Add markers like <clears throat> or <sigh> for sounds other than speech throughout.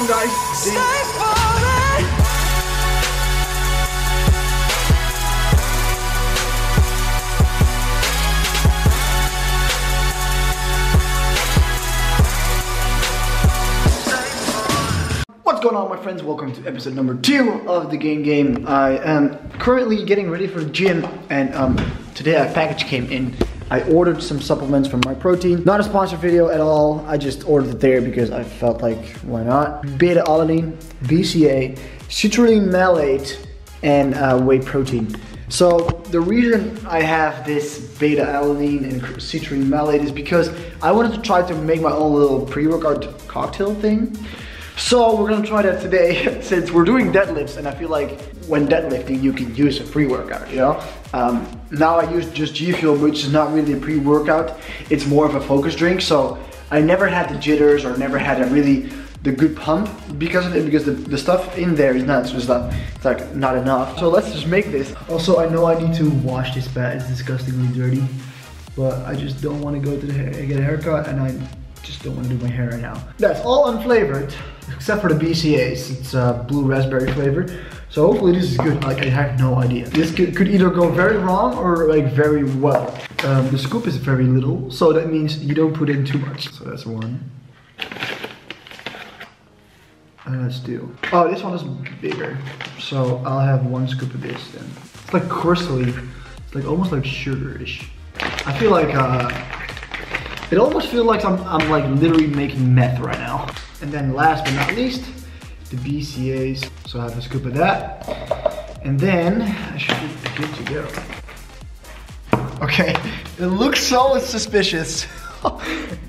on, guys. See? What's going on, my friends? Welcome to episode number two of the Game Game. I am currently getting ready for the gym, and um, today a package came in. I ordered some supplements from My Protein. Not a sponsored video at all. I just ordered it there because I felt like, why not? Beta alanine, BCA, citrulline malate, and uh, whey protein. So the reason I have this beta alanine and citrulline malate is because I wanted to try to make my own little pre-workout cocktail thing. So we're gonna try that today <laughs> since we're doing deadlifts and I feel like when deadlifting you can use a pre-workout, you know? Um, now I use just G Fuel which is not really a pre-workout, it's more of a focus drink so I never had the jitters or never had a really the good pump because of it because the, the stuff in there is not it's not it's like not enough. So let's just make this. Also I know I need to wash this bat, it's disgustingly dirty. But I just don't want to go to the get a haircut and I just don't want to do my hair right now. That's all unflavored, except for the BCAs. It's uh, blue raspberry flavor. So hopefully this is good. Like I have no idea. This could, could either go very wrong or like very well. Um, the scoop is very little, so that means you don't put in too much. So that's one. And that's two. Oh, this one is bigger. So I'll have one scoop of this then. It's like crystally. It's like almost like sugarish. I feel like uh, it almost feels like I'm, I'm like literally making meth right now. And then last but not least, the BCAs. So I have a scoop of that. And then I should be good to go. Okay, <laughs> it looks so suspicious. <laughs>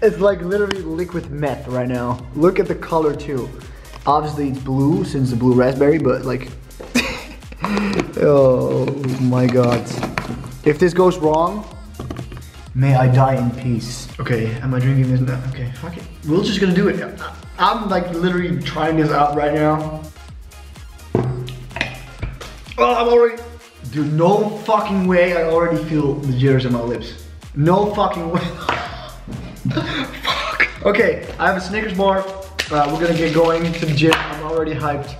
it's like literally liquid meth right now. Look at the color too. Obviously it's blue since the blue raspberry, but like, <laughs> oh my god. If this goes wrong, May I die in peace. Okay, am I drinking this now? Okay, fuck it. We're just gonna do it. I'm like literally trying this out right now. Oh, I'm already. Dude, no fucking way I already feel the jitters in my lips. No fucking way. <laughs> Fuck. Okay, I have a Snickers bar. Uh, we're gonna get going to the gym. I'm already hyped.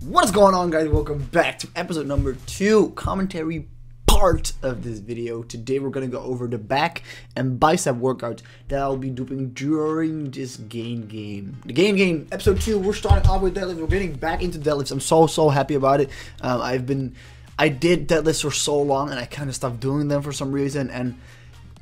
What is going on guys? Welcome back to episode number two, commentary part of this video. Today we're gonna go over the back and bicep workout that I'll be doing during this game game. The game game episode two. We're starting off with deadlifts. We're getting back into deadlifts. I'm so so happy about it. Um, I've been, I did deadlifts for so long and I kind of stopped doing them for some reason. And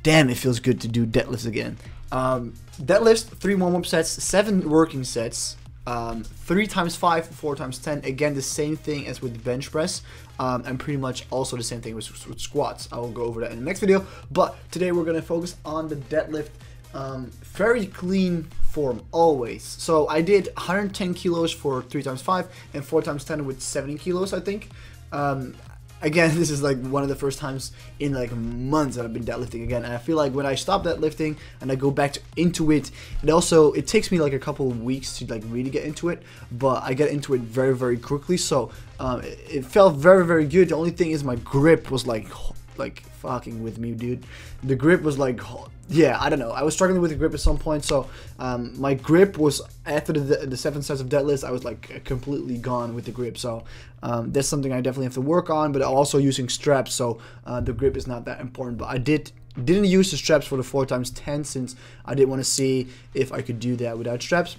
damn, it feels good to do deadlifts again. Um, deadlifts, three warm up sets, seven working sets um, three times five, four times ten. Again, the same thing as with bench press, um, and pretty much also the same thing with, with squats. I will go over that in the next video. But today we're gonna focus on the deadlift. Um, very clean form always. So I did 110 kilos for three times five and four times ten with 70 kilos, I think. Um, again, <laughs> this is like one of the first times in like months that I've been deadlifting again. And I feel like when I stop deadlifting and I go back to, into it, it also it takes me like a couple of weeks to like really get into it. But I get into it very very quickly. So um, it, it felt very very good. The only thing is my grip was like like fucking with me, dude. The grip was like yeah, I don't know. I was struggling with the grip at some point, so um, my grip was after the, the seven sets of deadlifts. I was like completely gone with the grip, so um, that's something I definitely have to work on. But also using straps, so uh, the grip is not that important. But I did didn't use the straps for the four times ten since I didn't want to see if I could do that without straps.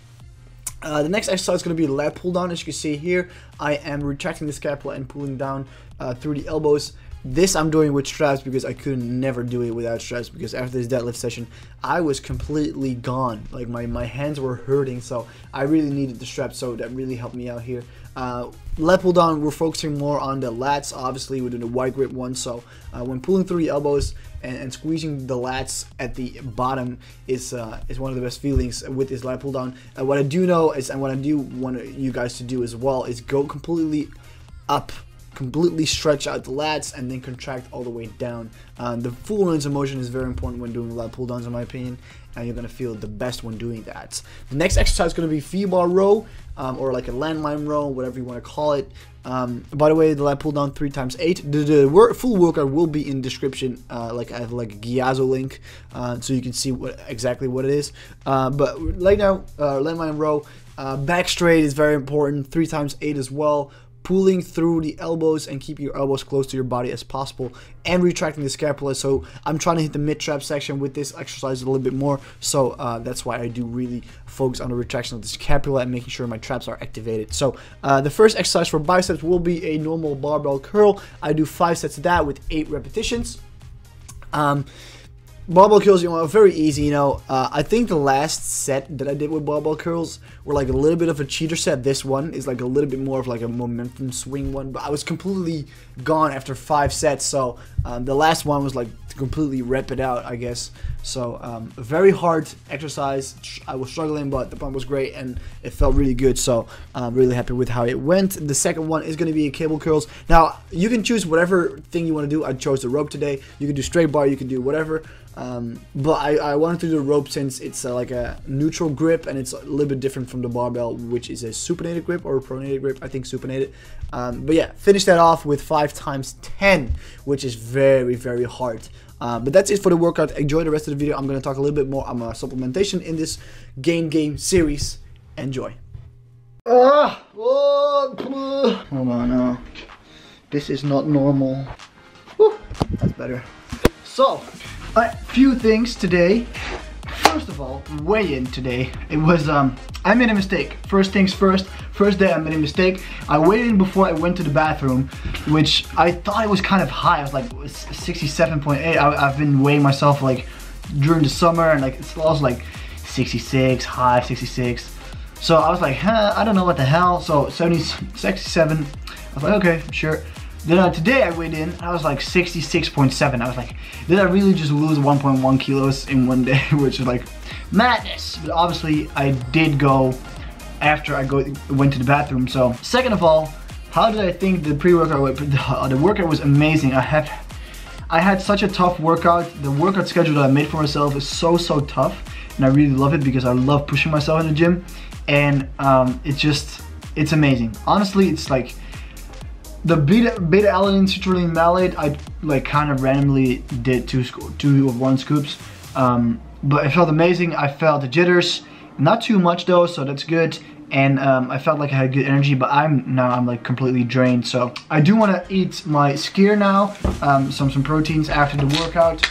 Uh, the next exercise is going to be lat pull down. As you can see here, I am retracting the scapula and pulling down uh, through the elbows. This I'm doing with straps because I could never do it without straps because after this deadlift session, I was completely gone. Like my, my hands were hurting, so I really needed the straps, so that really helped me out here. Uh, lat pull down, we're focusing more on the lats, obviously, we're doing the wide grip one, so uh, when pulling through the elbows and, and, squeezing the lats at the bottom is uh, is one of the best feelings with this lat pull down. What I do know is, and what I do want you guys to do as well, is go completely up completely stretch out the lats and then contract all the way down. Um, the full range of motion is very important when doing lat pull downs, in my opinion, and you're gonna feel the best when doing that. The next exercise is gonna be V-bar row, um, or like a landmine row, whatever you want to call it. Um, by the way, the lat pull down three times eight. The, the work, full workout will be in description. Uh, like I have like a Gyazo link, uh, so you can see what exactly what it is. Uh, but right now, uh, landmine row, uh, back straight is very important. Three times eight as well pulling through the elbows and keep your elbows close to your body as possible and retracting the scapula. So I'm trying to hit the mid trap section with this exercise a little bit more. So uh, that's why I do really focus on the retraction of the scapula and making sure my traps are activated. So uh, the first exercise for biceps will be a normal barbell curl. I do five sets of that with eight repetitions. Um, barbell curls, you know, very easy. You know, uh, I think the last set that I did with barbell curls were like a little bit of a cheater set. This one is like a little bit more of like a momentum swing one, but I was completely gone after five sets. So um, the last one was like completely rep it out, I guess. So um, very hard exercise. I was struggling, but the pump was great and it felt really good. So I'm really happy with how it went. The second one is going to be cable curls. Now you can choose whatever thing you want to do. I chose the rope today. You can do straight bar. You can do whatever. Um, but I, I wanted to do the rope since it's uh, like a neutral grip and it's a little bit different from the barbell, which is a supinated grip or a pronated grip. I think supinated. Um, but yeah, finish that off with 5 times 10, which is very, very hard. Uh, but that's it for the workout. Enjoy the rest of the video. I'm going to talk a little bit more on my supplementation in this game game series. Enjoy. Ah, oh, hold on, no. This is not normal. Whew, that's better. So, a few things today. First of all, weigh-in today. It was, um, I made a mistake. First things first, first day I made a mistake. I weighed in before I went to the bathroom, which I thought it was kind of high. I was like 67.8. I've been weighing myself like during the summer and like it's also like 66, high 66. So I was like, huh, I don't know what the hell. So 70, 67, I was like, okay, sure. Then uh, today I weighed in, I was like 66.7. I was like, did I really just lose 1.1 kilos in one day? <laughs> Which is like madness. But obviously I did go after I go went to the bathroom. So second of all, how did I think the pre-workout, <laughs> the workout was amazing. I have, I had such a tough workout. The workout schedule that I made for myself is so, so tough. And I really love it because I love pushing myself in the gym. And um, it's just, it's amazing. Honestly, it's like, the beta, beta alanine citrulline malate, I like kind of randomly did two, two of one scoops. Um, but it felt amazing. I felt the jitters, not too much though, so that's good. And um, I felt like I had good energy, but I'm now I'm like completely drained. So I do want to eat my skyr now, um, some some proteins after the workout.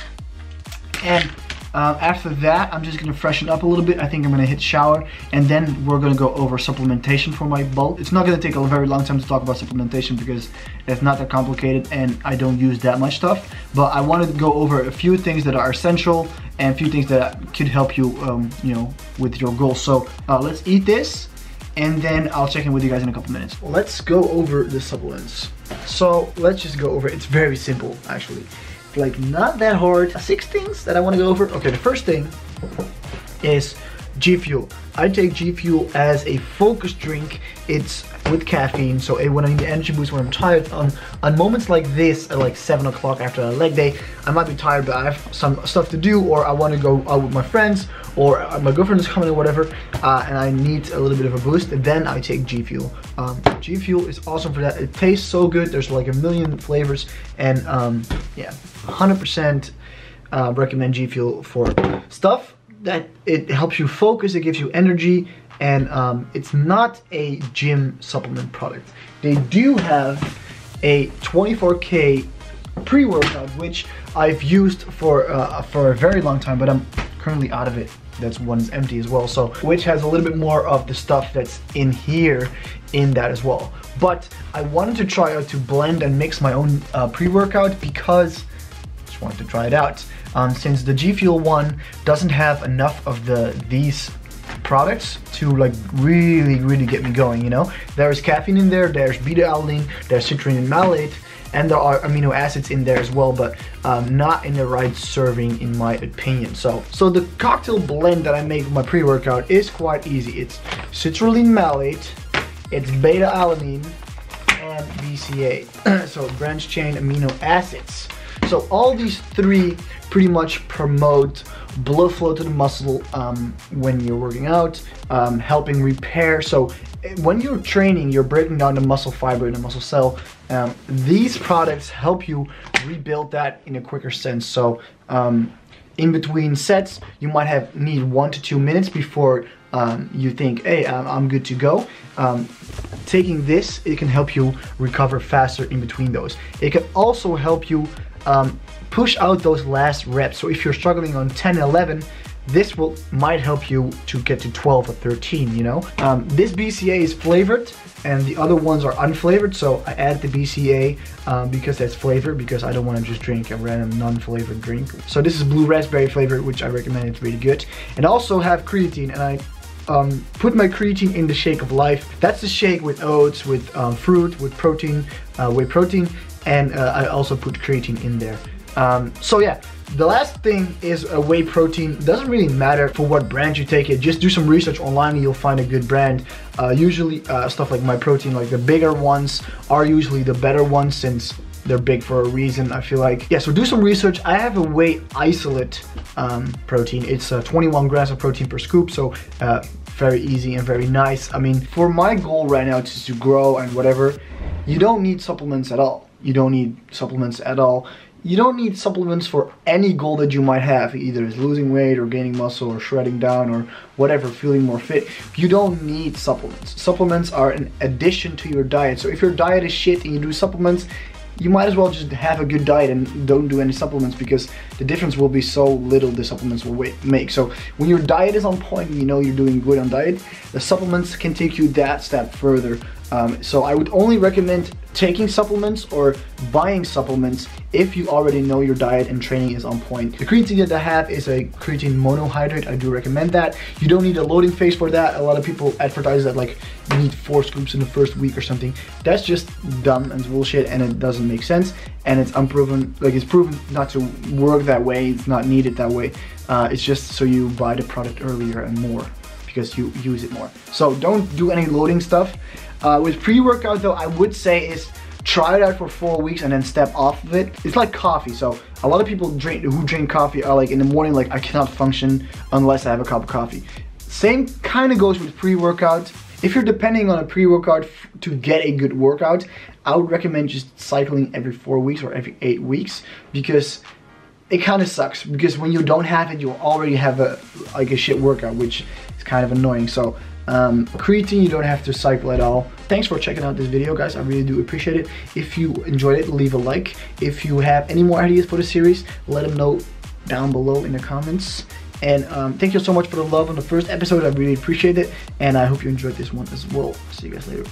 And um, after that, I'm just gonna freshen up a little bit. I think I'm gonna hit shower and then we're gonna go over supplementation for my bulk. It's not gonna take a very long time to talk about supplementation because it's not that complicated and I don't use that much stuff. But I wanted to go over a few things that are essential and a few things that could help you, um, you know, with your goals. So uh, let's eat this and then I'll check in with you guys in a couple minutes. Let's go over the supplements. So let's just go over. It's very simple actually like not that hard. Six things that I want to go over. Okay, the first thing is G Fuel. I take G Fuel as a focus drink. It's with caffeine, so when I need the energy boost when I'm tired, on, on moments like this, at like 7 o'clock after a leg day, I might be tired, but I have some stuff to do, or I want to go out with my friends, or my girlfriend is coming or whatever, uh, and I need a little bit of a boost, then I take G Fuel. Um, G Fuel is awesome for that. It tastes so good. There's like a million flavors, and um, yeah, 100% uh, recommend G Fuel for stuff that it helps you focus, it gives you energy, and um, it's not a gym supplement product. They do have a 24K pre-workout, which I've used for uh, for a very long time, but I'm currently out of it. That's one's empty as well. So, which has a little bit more of the stuff that's in here in that as well. But I wanted to try out to blend and mix my own uh, pre-workout because I just wanted to try it out. Um, since the G Fuel one doesn't have enough of the these products to like really really get me going you know there's caffeine in there there's beta alanine there's citrulline malate and there are amino acids in there as well but um, not in the right serving in my opinion so so the cocktail blend that I make with my pre-workout is quite easy it's citrulline malate it's beta alanine and BCA. <clears throat> so branch chain amino acids. So all these three pretty much promote blood flow to the muscle um, when you're working out, um, helping repair. So when you're training, you're breaking down the muscle fiber in the muscle cell. Um, these products help you rebuild that in a quicker sense. So um, in between sets, you might have need one to two minutes before um, you think, hey, I'm, I'm good to go. Um, taking this, it can help you recover faster in between those. It can also help you um, push out those last reps. So if you're struggling on 10, 11, this will might help you to get to 12 or 13, you know? Um, this BCA is flavored and the other ones are unflavored, so I add the BCA um, because that's flavored because I don't want to just drink a random non-flavored drink. So this is blue raspberry flavor, which I recommend, it's really good. And also have creatine and I um, put my creatine in the shake of life. That's the shake with oats, with um, fruit, with protein, uh, whey protein, and uh, I also put creatine in there. Um, so yeah, the last thing is a whey protein. Doesn't really matter for what brand you take it. Just do some research online and you'll find a good brand. Uh, usually uh, stuff like my protein, like the bigger ones are usually the better ones since they're big for a reason, I feel like. Yeah, so do some research. I have a whey isolate um, protein. It's uh, 21 grams of protein per scoop, so uh, very easy and very nice. I mean, for my goal right now is to grow and whatever, you don't need supplements at all. You don't need supplements at all. You don't need supplements for any goal that you might have, either it's losing weight or gaining muscle or shredding down or whatever, feeling more fit. You don't need supplements. Supplements are an addition to your diet. So if your diet is shit and you do supplements, you might as well just have a good diet and don't do any supplements because the difference will be so little the supplements will make. So when your diet is on point and you know you're doing good on diet, the supplements can take you that step further. Um, so I would only recommend taking supplements or buying supplements if you already know your diet and training is on point. The creatine that I have is a creatine monohydrate. I do recommend that. You don't need a loading phase for that. A lot of people advertise that like you need four scoops in the first week or something. That's just dumb and bullshit and it doesn't make sense and it's unproven, like it's proven not to work that way. It's not needed that way. Uh, it's just so you buy the product earlier and more because you use it more. So don't do any loading stuff. Uh, with pre-workout though, I would say is try it out for four weeks and then step off of it. It's like coffee. So a lot of people drink who drink coffee are like in the morning, like I cannot function unless I have a cup of coffee. Same kind of goes with pre-workout. If you're depending on a pre-workout to get a good workout, I would recommend just cycling every four weeks or every eight weeks because it kind of sucks because when you don't have it, you already have a like a shit workout, which is kind of annoying. So um, creatine, you don't have to cycle at all. Thanks for checking out this video, guys. I really do appreciate it. If you enjoyed it, leave a like. If you have any more ideas for the series, let them know down below in the comments. And um, thank you so much for the love on the first episode. I really appreciate it. And I hope you enjoyed this one as well. See you guys later.